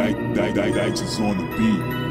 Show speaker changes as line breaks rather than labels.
Dyke, Dyke, Dyke, Dyke, just on the beat.